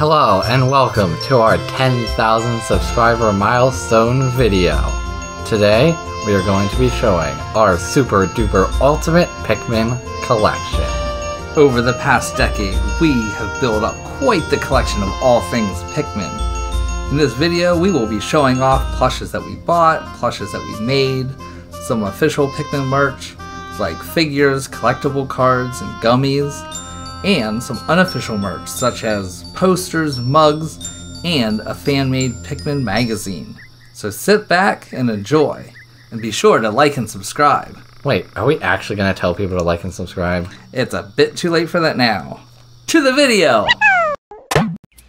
Hello and welcome to our 10,000 subscriber milestone video. Today, we are going to be showing our super duper ultimate Pikmin collection. Over the past decade, we have built up quite the collection of all things Pikmin. In this video, we will be showing off plushes that we bought, plushes that we made, some official Pikmin merch, like figures, collectible cards, and gummies, and some unofficial merch such as posters, mugs, and a fan-made Pikmin magazine. So sit back and enjoy, and be sure to like and subscribe. Wait, are we actually going to tell people to like and subscribe? It's a bit too late for that now. To the video!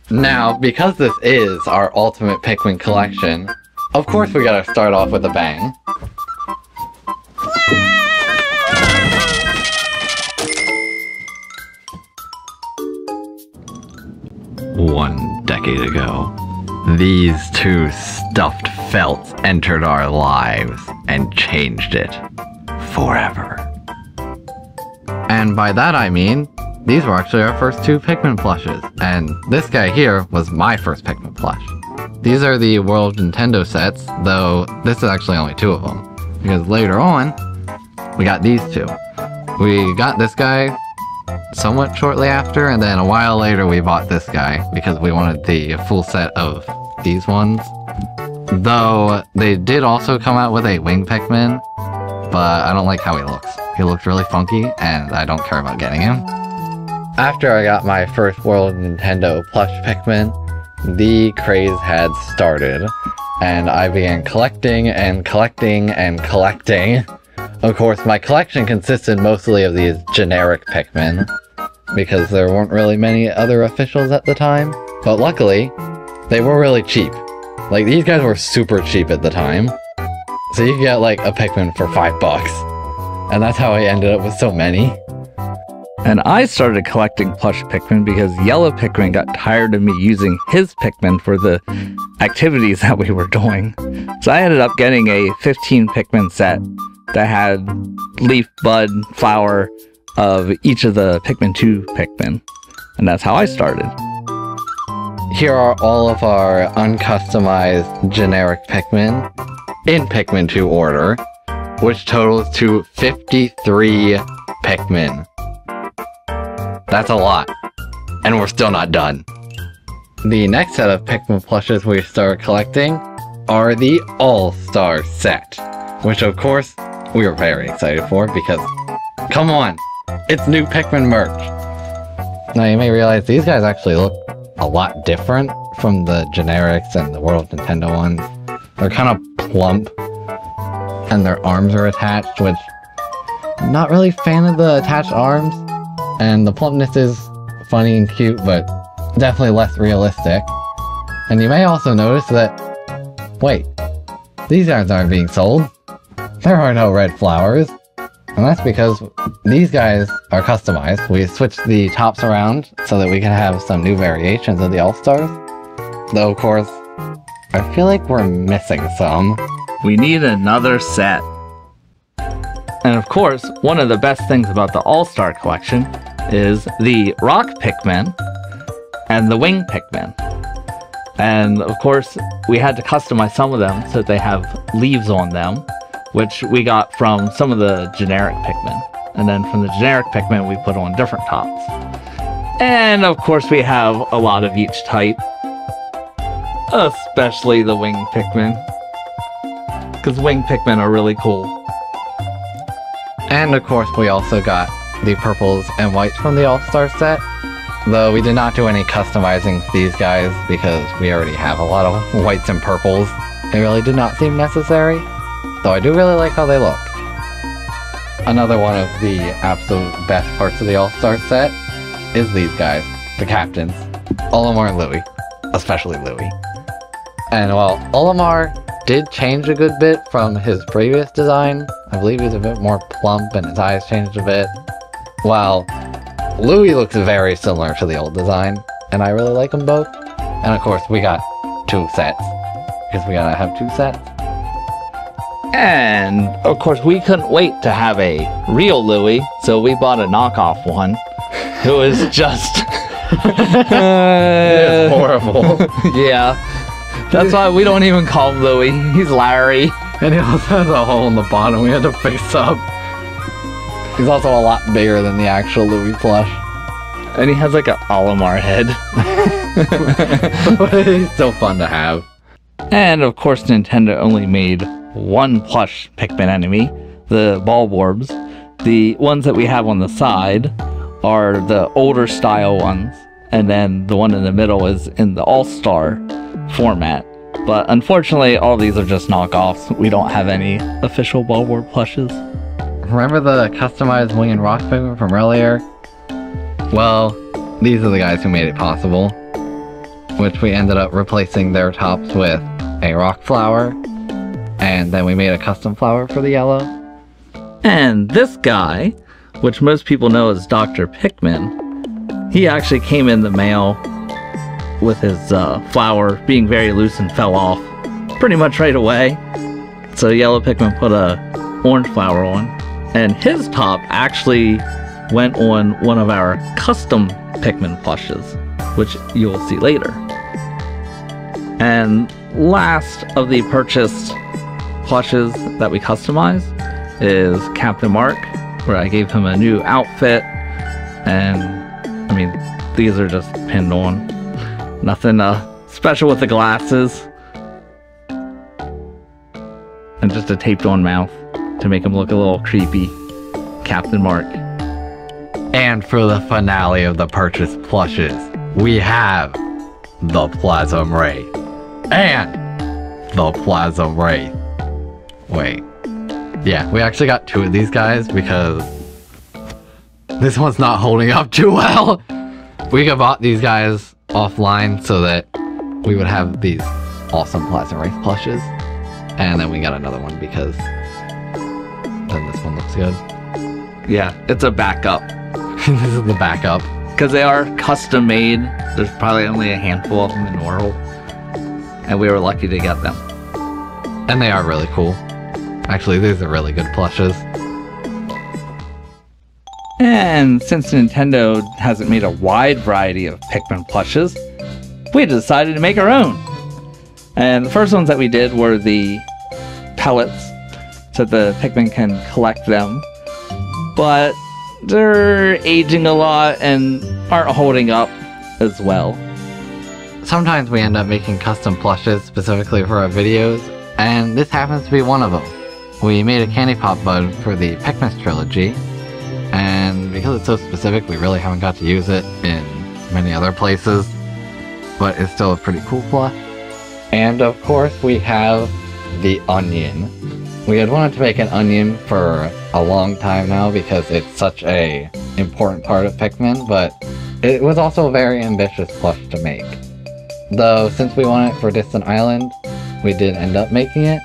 Now, because this is our ultimate Pikmin collection, of course we gotta start off with a bang. One decade ago, these two stuffed felts entered our lives and changed it forever. And by that I mean, these were actually our first two Pikmin plushes, and this guy here was my first Pikmin plush. These are the World Nintendo sets, though this is actually only two of them, because later on, we got these two. We got this guy somewhat shortly after, and then a while later we bought this guy because we wanted the full set of these ones. Though they did also come out with a wing Pikmin, but I don't like how he looks. He looks really funky, and I don't care about getting him. After I got my first World Nintendo plush Pikmin, the craze had started, and I began collecting and collecting and collecting. Of course, my collection consisted mostly of these generic Pikmin, because there weren't really many other officials at the time. But luckily, they were really cheap. Like, these guys were super cheap at the time. So you could get, like, a Pikmin for five bucks. And that's how I ended up with so many. And I started collecting plush Pikmin because Yellow Pikmin got tired of me using his Pikmin for the activities that we were doing. So I ended up getting a 15 Pikmin set that had leaf, bud, flower of each of the Pikmin 2 Pikmin. And that's how I started. Here are all of our uncustomized generic Pikmin in Pikmin 2 order, which totals to 53 Pikmin. That's a lot. And we're still not done. The next set of Pikmin plushes we start collecting are the All-Star set, which of course we were very excited for because, come on, it's new Pikmin merch. Now you may realize these guys actually look a lot different from the generics and the World Nintendo ones. They're kind of plump, and their arms are attached, which I'm not really fan of the attached arms. And the plumpness is funny and cute, but definitely less realistic. And you may also notice that, wait, these guys aren't being sold. There are no red flowers. And that's because these guys are customized. We switched the tops around so that we can have some new variations of the All-Stars. Though, of course, I feel like we're missing some. We need another set. And of course, one of the best things about the All-Star collection is the Rock Pikmin and the Wing Pikmin. And of course, we had to customize some of them so that they have leaves on them, which we got from some of the generic Pikmin. And then from the generic Pikmin, we put on different tops. And of course, we have a lot of each type, especially the Wing Pikmin. Because Wing Pikmin are really cool. And of course, we also got the purples and whites from the All-Star set. Though we did not do any customizing these guys because we already have a lot of whites and purples. It really did not seem necessary, though I do really like how they look. Another one of the absolute best parts of the All-Star set is these guys, the captains, Olimar and Louie, especially Louie. And while Olimar did change a good bit from his previous design, I believe he's a bit more plump and his eyes changed a bit, while Louie looks very similar to the old design, and I really like them both. And of course, we got two sets, because we gotta have two sets. And of course, we couldn't wait to have a real Louie, so we bought a knockoff one It was just. There's adorable. yeah. That's why we don't even call him Louie. He's Larry. and he also has a hole in the bottom we had to fix up. He's also a lot bigger than the actual Louie plush. And he has like a Olimar head. but he's still fun to have. And of course, Nintendo only made one plush Pikmin enemy, the Bulborbs. The ones that we have on the side are the older style ones, and then the one in the middle is in the All Star format. But unfortunately, all these are just knockoffs. We don't have any official Bulborb plushes. Remember the customized wing and rock Pikmin from earlier? Well, these are the guys who made it possible. Which we ended up replacing their tops with a rock flower, and then we made a custom flower for the yellow. And this guy, which most people know as Dr. Pikmin, he actually came in the mail with his uh, flower being very loose and fell off pretty much right away. So Yellow Pikmin put a orange flower on, and his top actually went on one of our custom Pikmin plushes, which you'll see later. And last of the purchased plushes that we customized is Captain Mark, where I gave him a new outfit, and I mean, these are just pinned on. Nothing uh, special with the glasses. And just a taped on mouth to make him look a little creepy. Captain Mark. And for the finale of the purchase plushes, we have the Plasma Wraith. And the Plasma Wraith. Wait. Yeah, we actually got two of these guys because this one's not holding up too well. We got bought these guys offline so that we would have these awesome Plasma Wraith plushes. And then we got another one because then this one looks good. Yeah, it's a backup. this is the backup. Because they are custom made. There's probably only a handful of them in the world. And we were lucky to get them. And they are really cool. Actually, these are really good plushes. And since Nintendo hasn't made a wide variety of Pikmin plushes, we decided to make our own. And the first ones that we did were the pellets, so the Pikmin can collect them. But they're aging a lot and aren't holding up as well. Sometimes we end up making custom plushes specifically for our videos, and this happens to be one of them. We made a Candy Pop Bud for the Pikmin trilogy, and because it's so specific, we really haven't got to use it in many other places, but it's still a pretty cool plush. And of course, we have the onion. We had wanted to make an onion for a long time now because it's such a important part of Pikmin, but it was also a very ambitious plush to make. Though, since we want it for Distant Island, we did end up making it.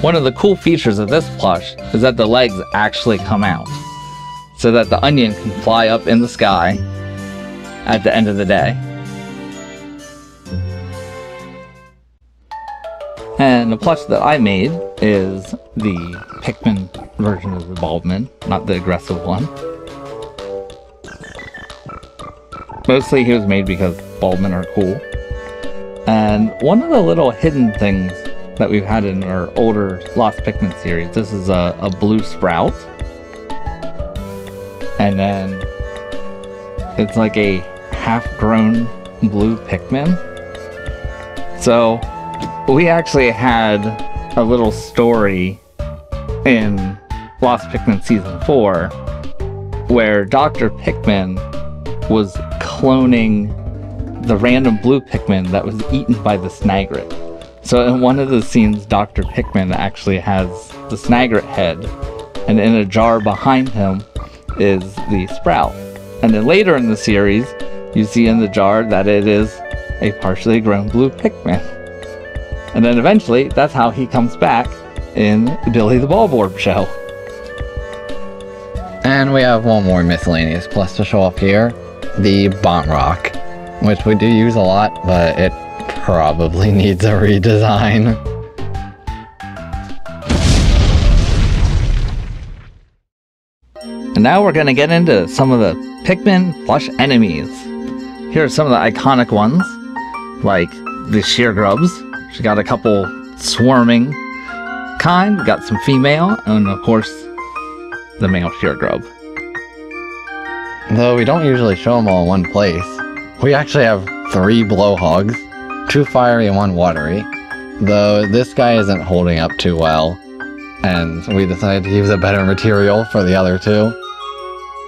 One of the cool features of this plush is that the legs actually come out, so that the onion can fly up in the sky at the end of the day. And the plush that I made is the Pikmin version of the Bulbmin, not the aggressive one. Mostly he was made because Bulbmin are cool. And one of the little hidden things that we've had in our older Lost Pikmin series, this is a, a blue sprout. And then it's like a half-grown blue Pikmin. So we actually had a little story in Lost Pikmin Season 4 where Dr. Pikmin was cloning the random blue Pikmin that was eaten by the Snagret. So in one of the scenes, Dr. Pikmin actually has the Snagret head, and in a jar behind him is the Sprout. And then later in the series, you see in the jar that it is a partially grown blue Pikmin. And then eventually, that's how he comes back in Billy the Bulborb show. And we have one more miscellaneous plus to show off here, the Bomb Rock, which we do use a lot, but it probably needs a redesign. And now we're going to get into some of the Pikmin plush enemies. Here are some of the iconic ones. like the Sheargrubs. She got a couple swarming kind, got some female, and of course, the male Sheargrub. Though we don't usually show them all in one place. We actually have three blowhogs, two fiery and one watery. Though this guy isn't holding up too well, and we decided to use a better material for the other two.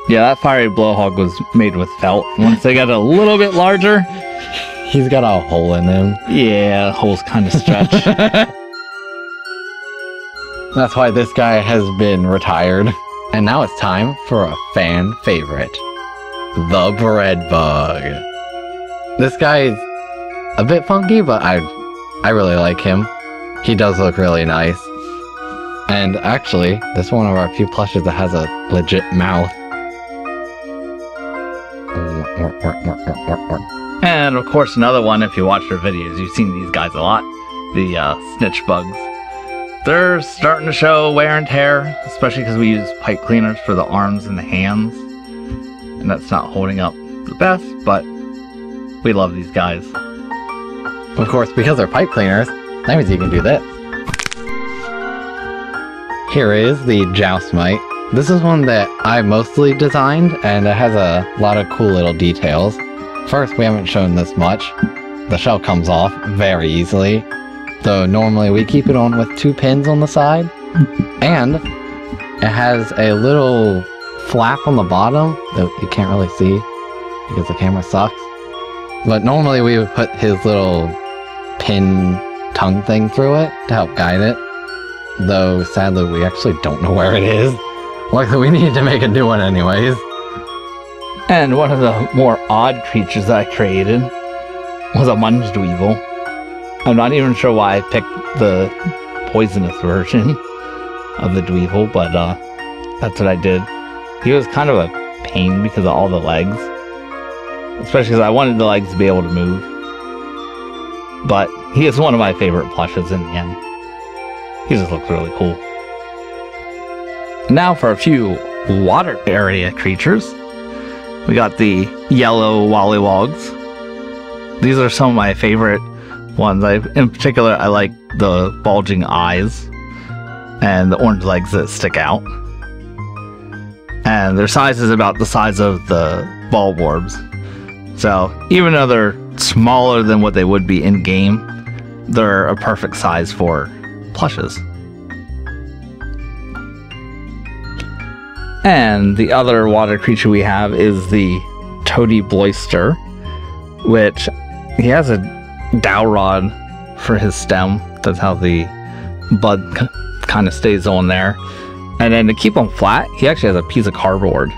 Yeah, that fiery blowhog was made with felt. Once they got a little bit larger, He's got a hole in him. yeah, holes kind of stretch. That's why this guy has been retired. And now it's time for a fan favorite. The bread bug. This guy is a bit funky, but I I really like him. He does look really nice. And actually, this is one of our few plushes that has a legit mouth. and of course, another one, if you watch their videos, you've seen these guys a lot. The uh, snitch bugs. They're starting to show wear and tear, especially because we use pipe cleaners for the arms and the hands. And that's not holding up the best, but we love these guys. Of course, because they're pipe cleaners, that means you can do this. Here is the Joust Mite. This is one that I mostly designed, and it has a lot of cool little details. First, we haven't shown this much. The shell comes off very easily, though normally we keep it on with two pins on the side. And it has a little flap on the bottom that you can't really see because the camera sucks. But normally we would put his little pin tongue thing through it to help guide it. Though sadly we actually don't know where it is. Luckily we needed to make a new one anyways. And one of the more odd creatures that I created was a Munge Dweevil. I'm not even sure why I picked the poisonous version of the Dweevil, but uh, that's what I did. He was kind of a pain because of all the legs. Especially because I wanted the legs to be able to move. But he is one of my favorite plushes in the end. He just looks really cool. Now for a few water area creatures. We got the yellow Wollywogs. These are some of my favorite ones. I, in particular, I like the bulging eyes and the orange legs that stick out. And their size is about the size of the ball Bulborbs. So even though they're smaller than what they would be in game, they're a perfect size for plushes. And the other water creature we have is the Toady Bloyster, which he has a dowel rod for his stem. That's how the bud kind of stays on there. And then to keep him flat, he actually has a piece of cardboard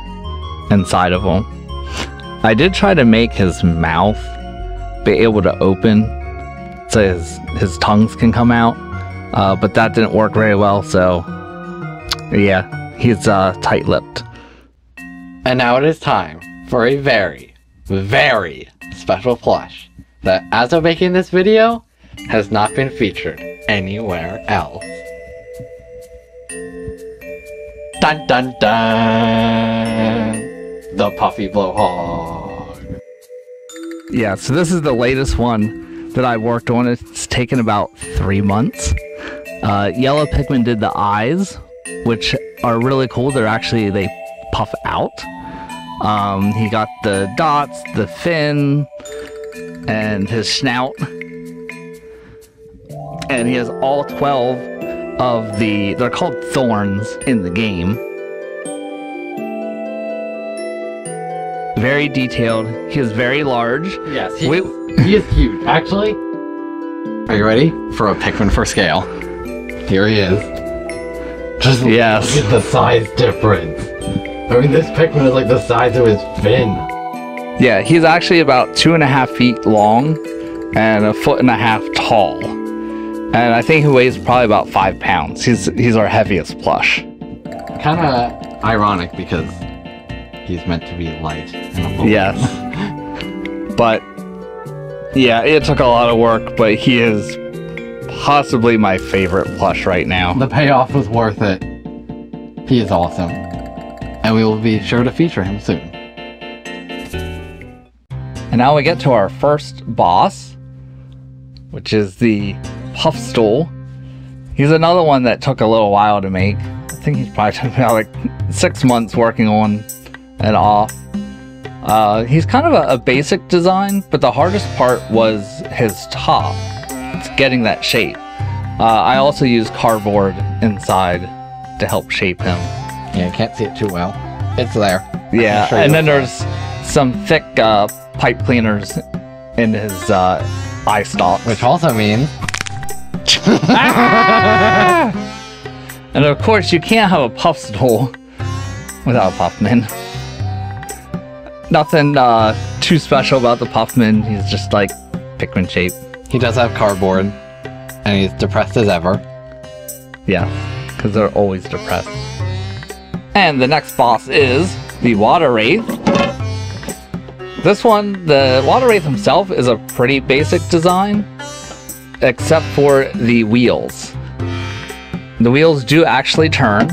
inside of him. I did try to make his mouth be able to open so his, his tongues can come out, uh, but that didn't work very well. So, yeah, he's uh, tight lipped. And now it is time for a very, very special plush that as of making this video has not been featured anywhere else. Dun dun dun! The Puffy Blowhog. Yeah, so this is the latest one that I worked on. It's taken about three months. Uh, Yellow Pikmin did the eyes, which are really cool. They're actually, they puff out. Um, he got the dots, the fin, and his snout. And he has all 12 of the, they're called thorns in the game. Very detailed. He is very large. Yes, he, We- is, he is huge. Actually, are you ready for a Pikmin for scale? Here he is. Just Yes. look at the size difference. I mean, this Pikmin is like the size of his fin. Yeah, he's actually about two and a half feet long and a foot and a half tall. And I think he weighs probably about five pounds. He's he's our heaviest plush. Kind of ironic because he's meant to be light. And a balloon. Yes. but yeah, it took a lot of work, but he is possibly my favorite plush right now. The payoff was worth it. He is awesome. And we will be sure to feature him soon. And now we get to our first boss, which is the puff stool. He's another one that took a little while to make. I think he's probably took about like six months working on and off. Uh, he's kind of a, a basic design, but the hardest part was his top. It's getting that shape. Uh, I also use cardboard inside to help shape him. Yeah, you can't see it too well. It's there. Yeah, you and then the there's some thick uh, pipe cleaners in his uh, eye stalks. Which also means And of course, you can't have a puff stool without a Puffmin. Nothing uh, too special about the Puffmin. He's just like Pikmin shape. he does have cardboard, and he's depressed as ever. Yeah, because they're always depressed. And the next boss is the Water Wraith. This one, the Water Wraith himself is a pretty basic design, except for the wheels. The wheels do actually turn,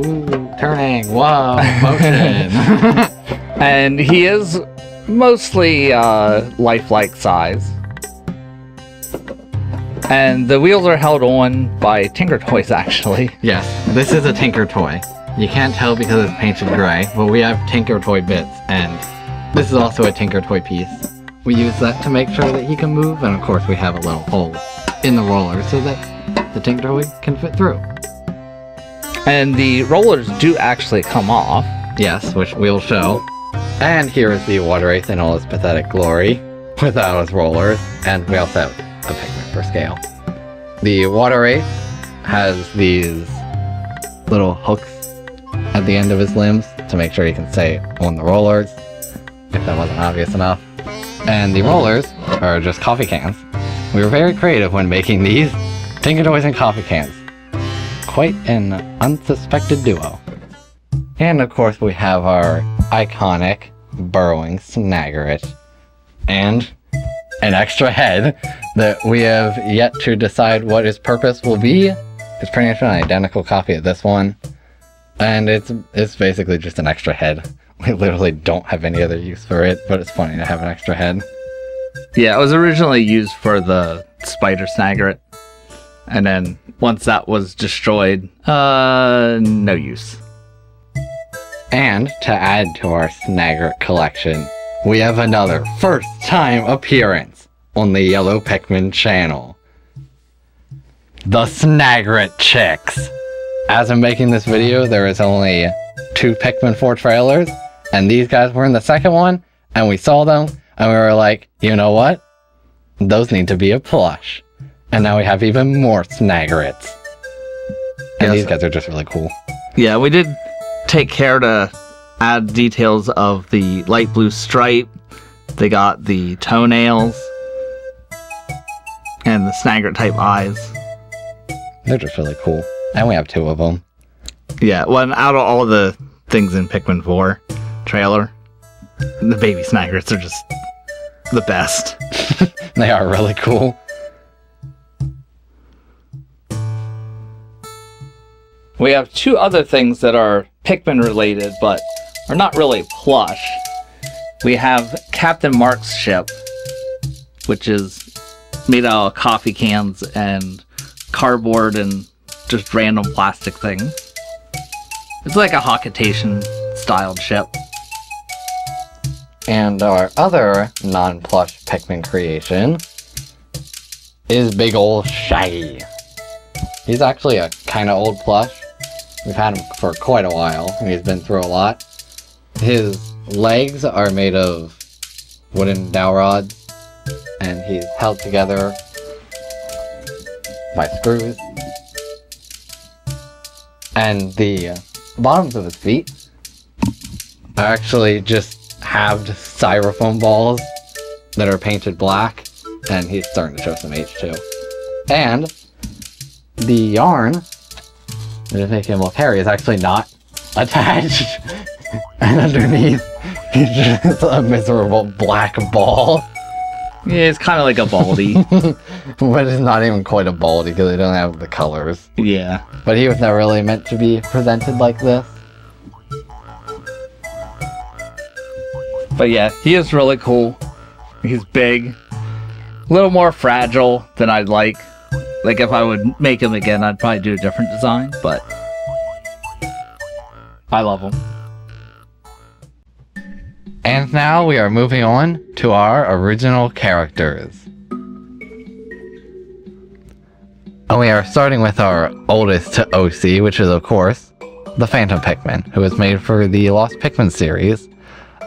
Ooh, turning. Whoa, motion. and he is mostly uh, lifelike size. And the wheels are held on by Tinker Toys, actually. yes, this is a Tinker toy. You can't tell because it's painted gray, but we have Tinker toy bits, and this is also a Tinker toy piece. We use that to make sure that he can move, and of course we have a little hole in the roller so that the Tinker toy can fit through. And the rollers do actually come off. Yes, which we'll show. And here is the Water Wraith in all its pathetic glory, without its rollers, and we also have a Pikmin for scale. The Water Wraith has these little hooks at the end of his limbs to make sure he can stay on the rollers, if that wasn't obvious enough. And the rollers are just coffee cans. We were very creative when making these Tinker Toys and coffee cans. Quite an unsuspected duo. And of course, we have our iconic burrowing Snagret. And an extra head that we have yet to decide what its purpose will be. It's pretty much an identical copy of this one. And it's it's basically just an extra head. We literally don't have any other use for it, but it's funny to have an extra head. Yeah, it was originally used for the Spider Snagret. And then once that was destroyed, uh, no use. And to add to our Snagret collection, we have another first time appearance on the Yellow Pikmin channel. The Snagret Chicks. As I'm making this video, there is only two Pikmin 4 trailers, and these guys were in the second one, and we saw them, and we were like, you know what? Those need to be a plush. And now we have even more Snagrets. And Yes. these guys are just really cool. Yeah, we did take care to add details of the light blue stripe. They got the toenails and the Snagret type eyes. They're just really cool. And we have two of them. Yeah, well, out of all the things in Pikmin 4 trailer, the baby Snagrets are just the best. They are really cool. We have two other things that are Pikmin related, but are not really plush. We have Captain Mark's ship, which is made out of coffee cans and cardboard and just random plastic things. It's like a Hawkitation styled ship. And our other non-plush Pikmin creation is big ol' Shaggy. He's actually a kind of old plush. We've had him for quite a while, and he's been through a lot. His legs are made of wooden dowel rods, and he's held together by screws. And the bottoms of his feet are actually just halved styrofoam balls that are painted black, and he's starting to show some age too. And the yarn is making him look hairy is actually not attached. and underneath, he's just a miserable black ball. Yeah, it's kind of like a baldy. but it's not even quite a baldy because they don't have the colors. yeah. But he was never really meant to be presented like this. But yeah, he is really cool. He's big. a little more fragile than I'd like. Like if I would make him again, I'd probably do a different design, but I love him. And now we are moving on to our original characters. And we are starting with our oldest OC, which is, of course, the Phantom Pikmin, who was made for the Lost Pikmin series.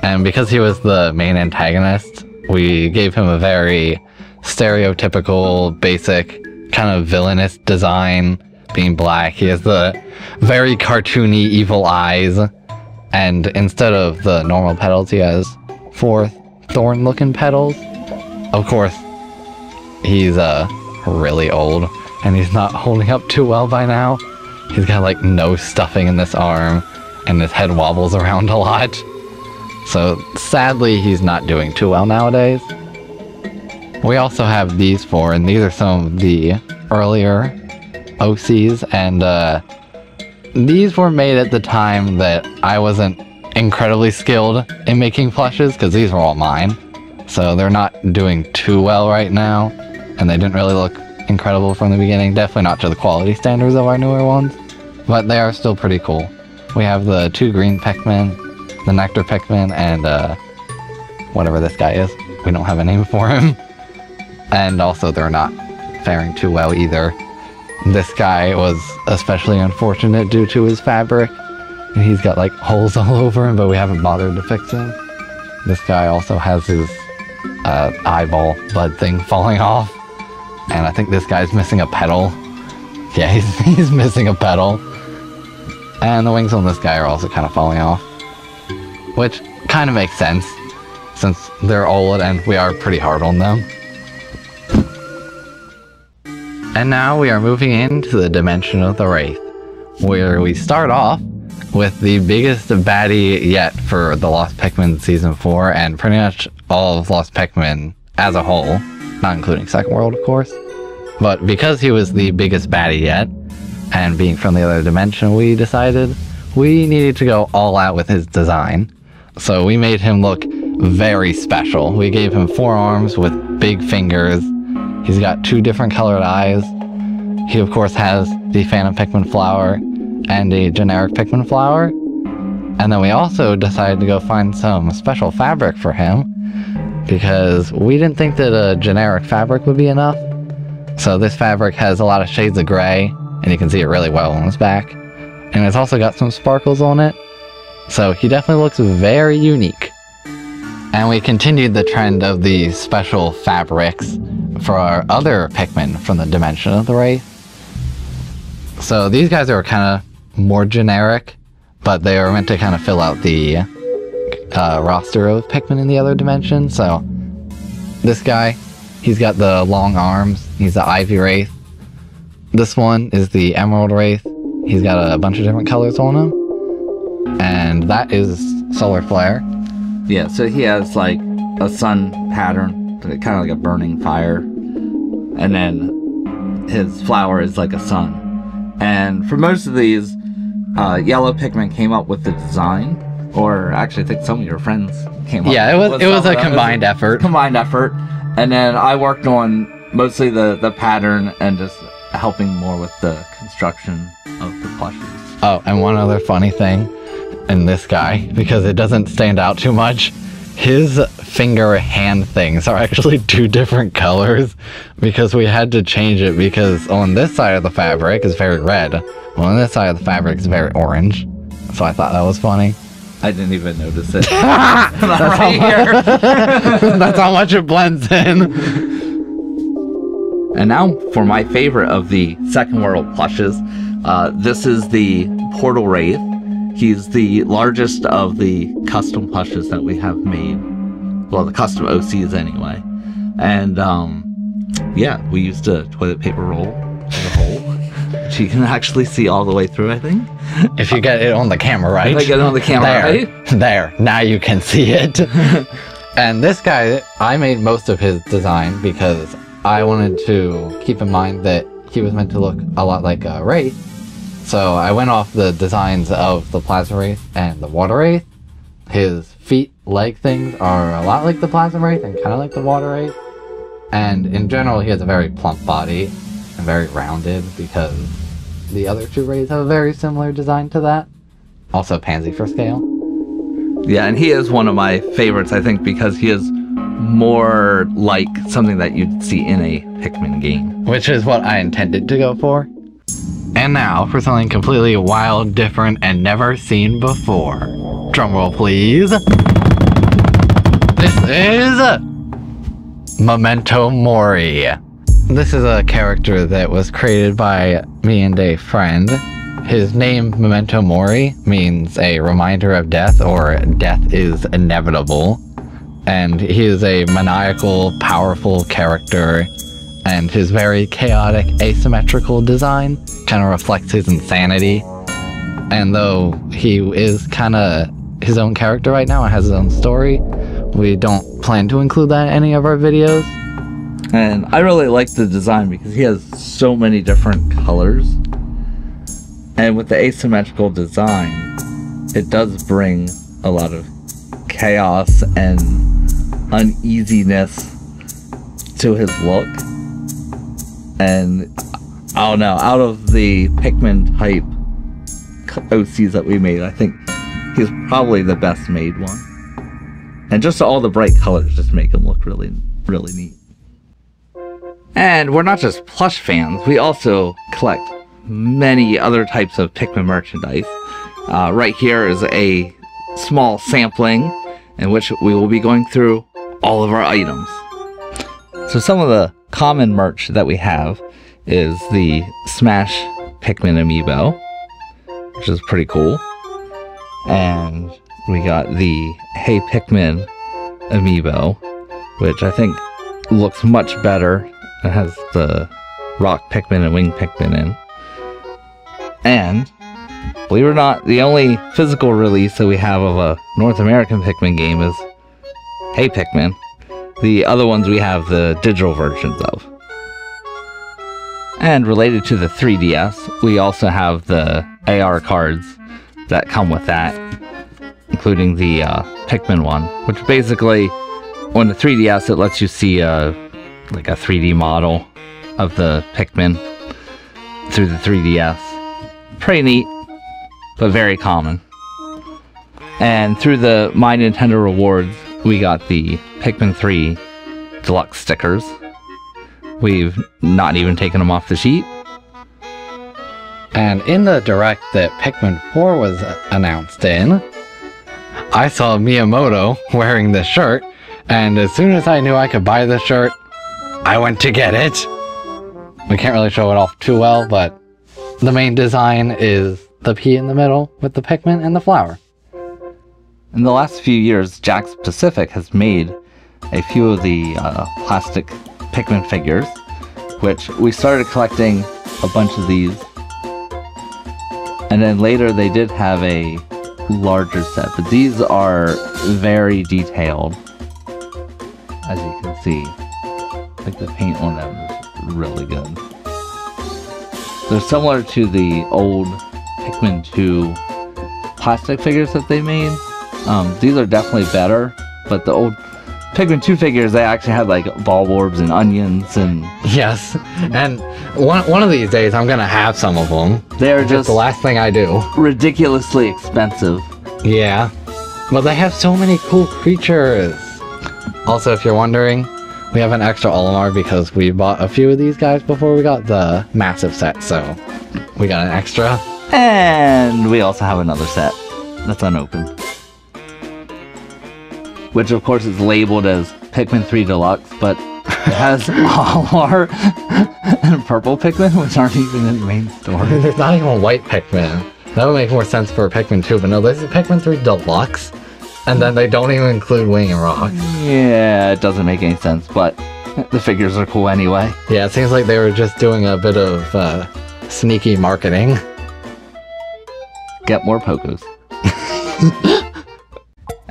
And because he was the main antagonist, we gave him a very stereotypical, basic, kind of villainous design, being black. He has the very cartoony, evil eyes. And instead of the normal petals, he has four thorn looking petals. Of course, he's uh, really old and he's not holding up too well by now. He's got like no stuffing in this arm, and his head wobbles around a lot. So sadly, he's not doing too well nowadays. We also have these four, and these are some of the earlier OCs, and uh, these were made at the time that I wasn't incredibly skilled in making plushes, because these were all mine. So they're not doing too well right now, and they didn't really look incredible from the beginning. Definitely not to the quality standards of our newer ones, but they are still pretty cool. We have the two green Pikmin, the Nectar Pikmin, and uh, whatever this guy is. We don't have a name for him. And also, they're not faring too well either. This guy was especially unfortunate due to his fabric. He's got like holes all over him, but we haven't bothered to fix him. This guy also has his uh, eyeball bud thing falling off. And I think this guy's missing a petal. Yeah, he's, he's missing a petal. And the wings on this guy are also kind of falling off. Which kind of makes sense, since they're old and we are pretty hard on them. And now we are moving into the Dimension of the Wraith, where we start off with the biggest baddie yet for the Lost Pikmin Season 4, and pretty much all of Lost Pikmin as a whole, not including Second World, of course. But because he was the biggest baddie yet, and being from the other dimension, we decided we needed to go all out with his design. So we made him look very special. We gave him four arms with big fingers. He's got two different colored eyes. He, of course, has the Phantom Pikmin flower and a generic Pikmin flower. And then we also decided to go find some special fabric for him because we didn't think that a generic fabric would be enough. So this fabric has a lot of shades of gray, and you can see it really well on his back. And it's also got some sparkles on it. So he definitely looks very unique. And we continued the trend of the special fabrics for our other Pikmin from the Dimension of the Wraith. So these guys are kind of more generic, but they are meant to kind of fill out the uh, roster of Pikmin in the other dimension. So this guy, he's got the long arms. He's the Ivy Wraith. This one is the Emerald Wraith. He's got a bunch of different colors on him. And that is Solar Flare. Yeah, so he has like a sun pattern, kind of like a burning fire. And then his flower is like a sun. And for most of these, uh, Yellow Pikmin came up with the design. Or actually, I think some of your friends came up Yeah, it was it was a of them. combined effort. combined effort. And then I worked on mostly the, the pattern and just helping more with the construction of the plushies. Oh, and one other funny thing in this guy, because it doesn't stand out too much, his finger hand things are actually two different colors because we had to change it because on this side of the fabric is very red, on this side of the fabric is very orange. So I thought that was funny. I didn't even notice it. That's, right here. how, that's how much it blends in. And now for my favorite of the Second World plushes. Uh, this is the Portal Wraith. He's the largest of the custom plushes that we have made. Well, the custom OCs anyway. And um, yeah, we used a toilet paper roll for the hole, which you can actually see all the way through, I think. If you get it on the camera, right? If I get it on the camera, there, right? there. Now you can see it. and this guy, I made most of his design because I wanted to keep in mind that he was meant to look a lot like a wraith. So I went off the designs of the plasma wraith and the water wraith. His feet, leg things are a lot like the plasma wraith and kind of like the water wraith. And in general, he has a very plump body and very rounded because the other two rays have a very similar design to that. Also, pansy for scale. Yeah, and he is one of my favorites, I think, because he is more like something that you'd see in a Pikmin game. Which is what I intended to go for. And now for something completely wild, different, and never seen before. Drumroll, please. This is Memento Mori. This is a character that was created by me and a friend. His name, Memento Mori, means a reminder of death or death is inevitable. And he is a maniacal, powerful character and his very chaotic, asymmetrical design kind of reflects his insanity. And though he is kind of his own character right now and has his own story, we don't plan to include that in any of our videos. And I really like the design because he has so many different colors. And with the asymmetrical design, it does bring a lot of chaos and uneasiness to his look. And I don't know, out of the Pikmin type OCs that we made, I think he's probably the best made one. And just all the bright colors just make him look really, really neat. And we're not just plush fans, we also collect many other types of Pikmin merchandise. Uh, right here is a small sampling in which we will be going through all of our items. So some of the common merch that we have is the Smash Pikmin amiibo, which is pretty cool. And we got the Hey Pikmin amiibo, which I think looks much better. It has the Rock Pikmin and Wing Pikmin in. And, believe it or not, the only physical release that we have of a North American Pikmin game is Hey Pikmin. The other ones we have the digital versions of. And related to the 3DS, we also have the AR cards that come with that, including the uh, Pikmin one, which basically, on the 3DS, it lets you see a like a 3D model of the Pikmin through the 3DS. Pretty neat, but very common. And through the My Nintendo Rewards, we got the Pikmin 3 deluxe stickers. We've not even taken them off the sheet. And in the direct that Pikmin 4 was announced in, I saw Miyamoto wearing this shirt, and as soon as I knew I could buy this shirt, I went to get it. We can't really show it off too well, but the main design is the P in the middle with the Pikmin and the flower. In the last few years, Jakks Pacific has made a few of the uh, plastic Pikmin figures, which we started collecting a bunch of these. And then later they did have a larger set, but these are very detailed, as you can see. Like the paint on them is really good. They're similar to the old Pikmin 2 plastic figures that they made. Um, these are definitely better, but the old Pikmin 2 figures, they actually had like Bulborbs and onions and Yes, and one, one of these days I'm gonna have some of them. they're Just just the last thing I do. ridiculously expensive. Yeah, but they have so many cool creatures. Also, if you're wondering, we have an extra Olimar because we bought a few of these guys before we got the massive set, so we got an extra. And we also have another set that's unopened. Which of course is labeled as Pikmin 3 Deluxe, but it has Olimar and purple Pikmin, which aren't even in the main story. There's not even a white Pikmin. That would make more sense for Pikmin 2, but no, this is Pikmin 3 Deluxe, and then they don't even include Wing and Rock. Yeah, it doesn't make any sense, but the figures are cool anyway. Yeah, it seems like they were just doing a bit of uh, sneaky marketing. Get more Pokos.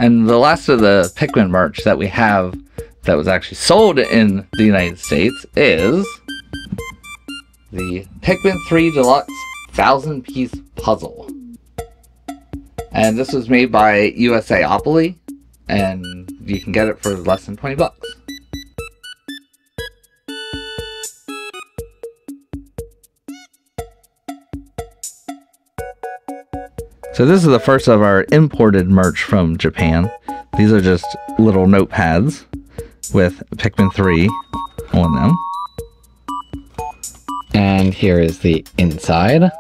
And the last of the Pikmin merch that we have that was actually sold in the United States is the Pikmin 3 Deluxe 1000 piece puzzle. And this was made by USAopoly, and you can get it for less than 20 bucks. So this is the first of our imported merch from Japan. These are just little notepads with Pikmin 3 on them. And here is the inside.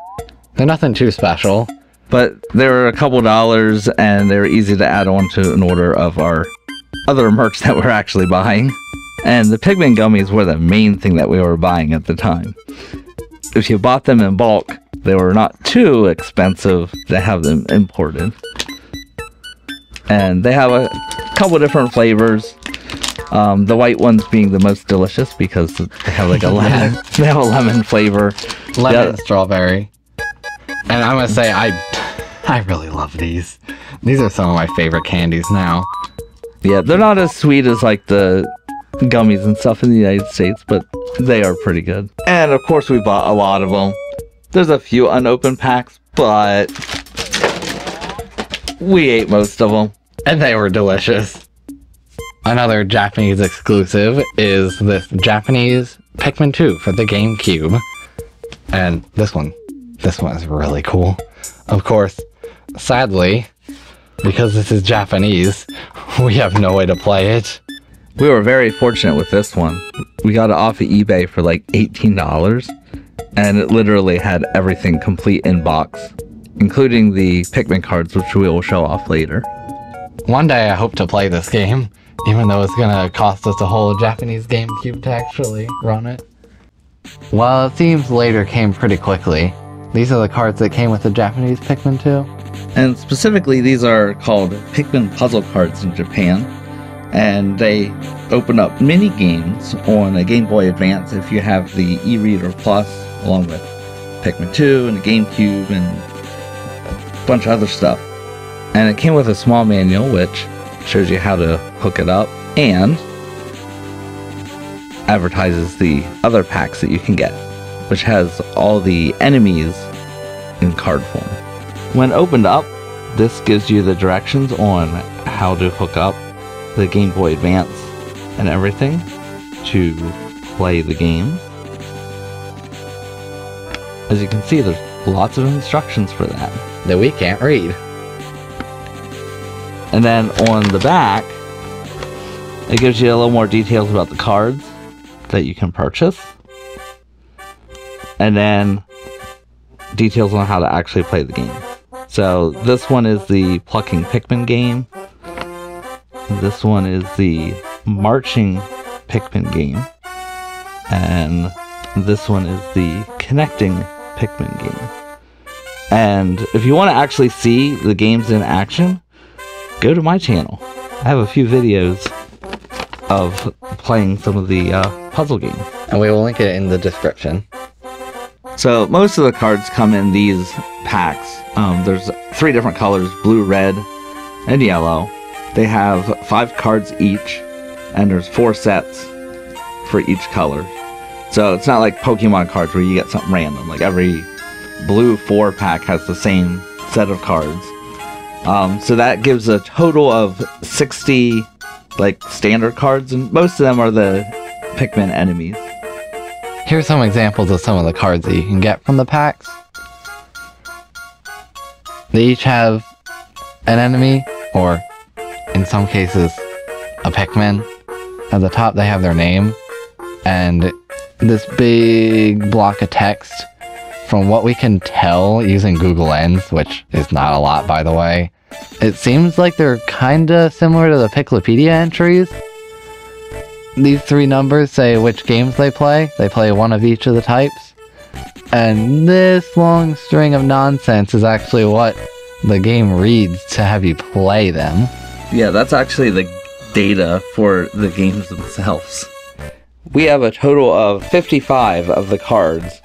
They're nothing too special. But they were a couple dollars and they were easy to add on to an order of our other merch that we're actually buying. And the Pikmin gummies were the main thing that we were buying at the time. If you bought them in bulk, they were not too expensive to have them imported. And they have a couple different flavors. Um, the white ones being the most delicious because they have like a lemon. they have a lemon flavor. Lemon Yeah. strawberry. And I'm gonna say I I really love these. These are some of my favorite candies now. Yeah, they're not as sweet as like the gummies and stuff in the United States, but they are pretty good. And of course, we bought a lot of them. There's a few unopened packs, but we ate most of them. And they were delicious. Another Japanese exclusive is this Japanese Pikmin 2 for the GameCube. And this one, this one is really cool. Of course, sadly, because this is Japanese, we have no way to play it. We were very fortunate with this one. We got it off of eBay for like $18, and it literally had everything complete in box, including the Pikmin cards, which we will show off later. One day I hope to play this game, even though it's gonna cost us a whole Japanese GameCube to actually run it. Well, it seems later came pretty quickly. These are the cards that came with the Japanese Pikmin 2. And specifically, these are called Pikmin puzzle cards in Japan. And they open up mini games on a Game Boy Advance if you have the e Reader Plus, along with Pikmin 2 and the GameCube and a bunch of other stuff. And it came with a small manual which shows you how to hook it up and advertises the other packs that you can get, which has all the enemies in card form. When opened up, this gives you the directions on how to hook up the Game Boy Advance and everything to play the game. As you can see, there's lots of instructions for that. That we can't read. And then on the back, it gives you a little more details about the cards that you can purchase. And then details on how to actually play the game. So this one is the plucking Pikmin game. This one is the marching Pikmin game. And this one is the connecting Pikmin game. And if you want to actually see the games in action, go to my channel. I have a few videos of playing some of the uh, puzzle games. And we will link it in the description. So most of the cards come in these packs. Um, there's three different colors: blue, red, and yellow. They have five cards each, and there's four sets for each color. So it's not like Pokemon cards where you get something random. Like every blue four pack has the same set of cards. Um, so that gives a total of 60 like standard cards, and most of them are the Pikmin enemies. Here's some examples of some of the cards that you can get from the packs. They each have an enemy, or in some cases, a Pikmin. At the top, they have their name, and this big block of text. From what we can tell using Google Lens, which is not a lot by the way, it seems like they're kinda similar to the Piclopedia entries. These three numbers say which games they play. They play one of each of the types. And this long string of nonsense is actually what the game reads to have you play them. Yeah, that's actually the data for the games themselves. We have a total of 55 of the cards.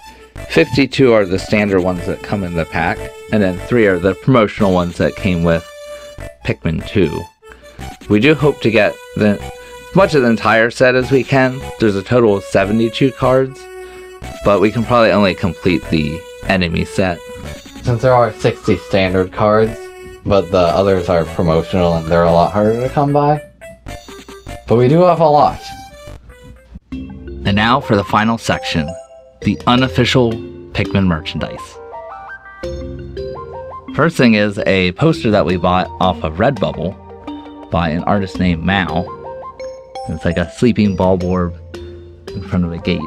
52 are the standard ones that come in the pack, and then 3 are the promotional ones that came with Pikmin 2. We do hope to get the, as much of the entire set as we can. There's a total of 72 cards, but we can probably only complete the enemy set. Since there are 60 standard cards, but the others are promotional and they're a lot harder to come by. But we do have a lot. And now for the final section the unofficial Pikmin merchandise. First thing is a poster that we bought off of Redbubble by an artist named Mao. It's like a sleeping bulborb in front of a gate.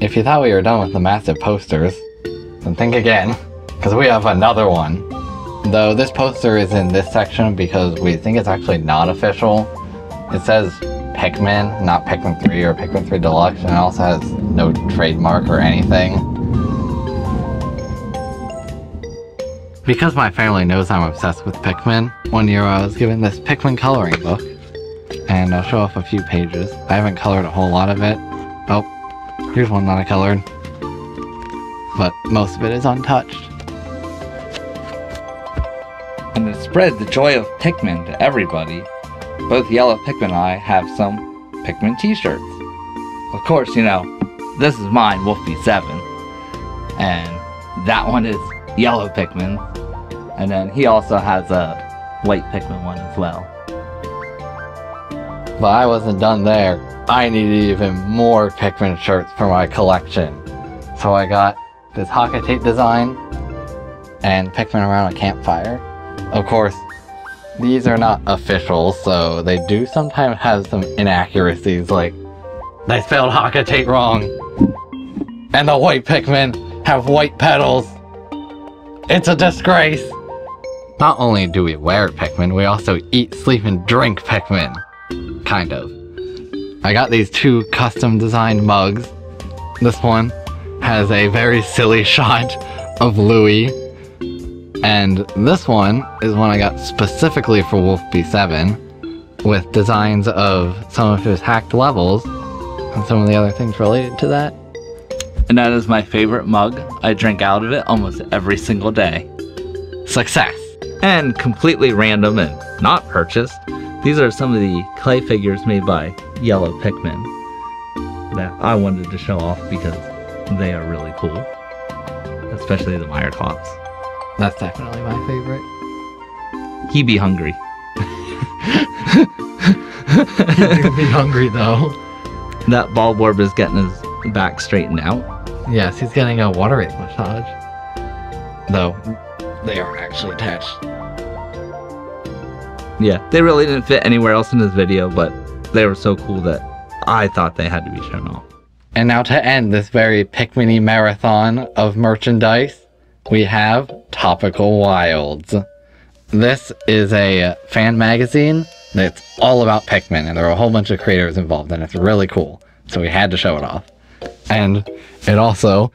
If you thought we were done with the massive posters, then think again, because we have another one. Though this poster is in this section because we think it's actually not official. It says Pikmin, not Pikmin 3 or Pikmin 3 Deluxe, and it also has no trademark or anything. Because my family knows I'm obsessed with Pikmin, one year I was given this Pikmin coloring book. And I'll show off a few pages. I haven't colored a whole lot of it. Oh, here's one that I colored. But most of it is untouched. Spread the joy of Pikmin to everybody, both Yellow Pikmin and I have some Pikmin t-shirts. Of course, you know, this is mine, Wolfbe7. And that one is Yellow Pikmin. And then he also has a white Pikmin one as well. But I wasn't done there. I needed even more Pikmin shirts for my collection. So I got this Hocotate design and Pikmin around a campfire. Of course, these are not official, so they do sometimes have some inaccuracies, like they spelled Hocotate wrong. And the white Pikmin have white petals. It's a disgrace. Not only do we wear Pikmin, we also eat, sleep, and drink Pikmin. Kind of. I got these two custom designed mugs. This one has a very silly shot of Louie. And this one is one I got specifically for Wolf B7 with designs of some of his hacked levels and some of the other things related to that. And that is my favorite mug. I drink out of it almost every single day. Success! and completely random and not purchased. These are some of the clay figures made by Yellow Pikmin that I wanted to show off because they are really cool, especially the Meyertops. That's definitely my favorite. He be hungry. He's gonna be hungry though. That Bulborb is getting his back straightened out. Yes, he's getting a Waterwraith massage. Though they are actually attached. Yeah, they really didn't fit anywhere else in this video, but they were so cool that I thought they had to be shown off. And now to end this very Pikmin marathon of merchandise, we have Tropical Wilds. This is a fan magazine that's all about Pikmin, and there are a whole bunch of creators involved, and it's really cool. So we had to show it off. And it also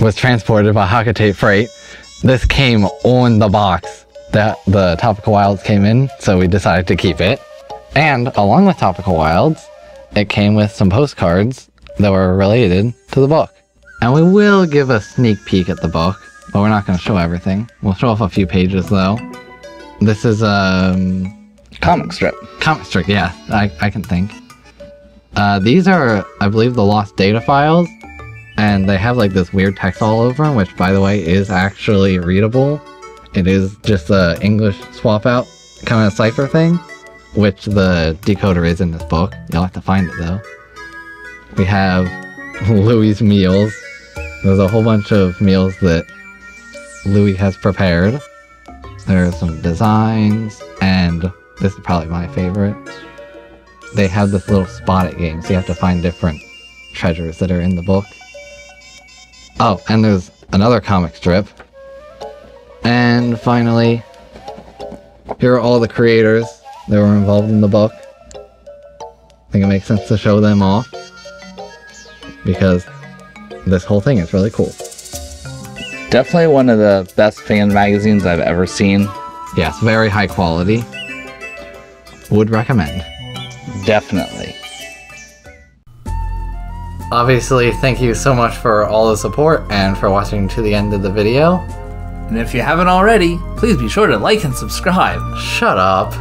was transported by Hocotate Freight. This came on the box that the Tropical Wilds came in, so we decided to keep it. And along with Tropical Wilds, it came with some postcards that were related to the book. And we will give a sneak peek at the book, but we're not going to show everything. We'll show off a few pages though. This is a um, Comic strip. comic strip, yeah, I, I can think. Uh, these are, I believe, the lost data files, and they have like this weird text all over them, which, by the way, is actually readable. It is just a English swap out kind of cipher thing, which the decoder is in this book. You'll have to find it though. We have Louie's meals. There's a whole bunch of meals that Louie has prepared. There are some designs, and this is probably my favorite. They have this little spot it game, so you have to find different treasures that are in the book. Oh, and there's another comic strip. And finally, here are all the creators that were involved in the book. I think it makes sense to show them off. Because this whole thing is really cool. Definitely one of the best fan magazines I've ever seen. Yes, very high quality. Would recommend. Definitely. Obviously, thank you so much for all the support and for watching to the end of the video. And if you haven't already, please be sure to like and subscribe. Shut up.